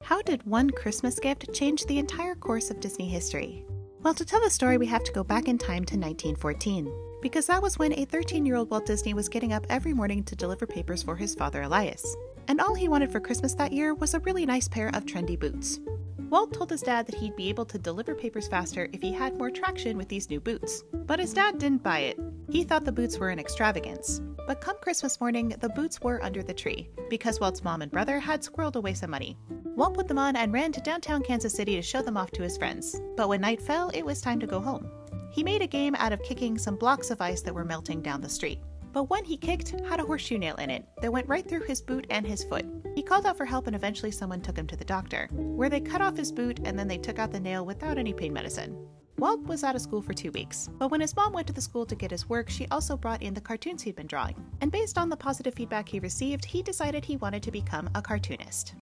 How did one Christmas gift change the entire course of Disney history? Well, to tell the story, we have to go back in time to 1914, because that was when a 13 year old Walt Disney was getting up every morning to deliver papers for his father Elias. And all he wanted for Christmas that year was a really nice pair of trendy boots. Walt told his dad that he'd be able to deliver papers faster if he had more traction with these new boots. But his dad didn't buy it. He thought the boots were an extravagance. But come Christmas morning, the boots were under the tree, because Walt's mom and brother had squirreled away some money. Walt put them on and ran to downtown Kansas City to show them off to his friends. But when night fell, it was time to go home. He made a game out of kicking some blocks of ice that were melting down the street. But one he kicked had a horseshoe nail in it that went right through his boot and his foot. He called out for help and eventually someone took him to the doctor, where they cut off his boot and then they took out the nail without any pain medicine. Walt was out of school for two weeks, but when his mom went to the school to get his work, she also brought in the cartoons he'd been drawing. And based on the positive feedback he received, he decided he wanted to become a cartoonist.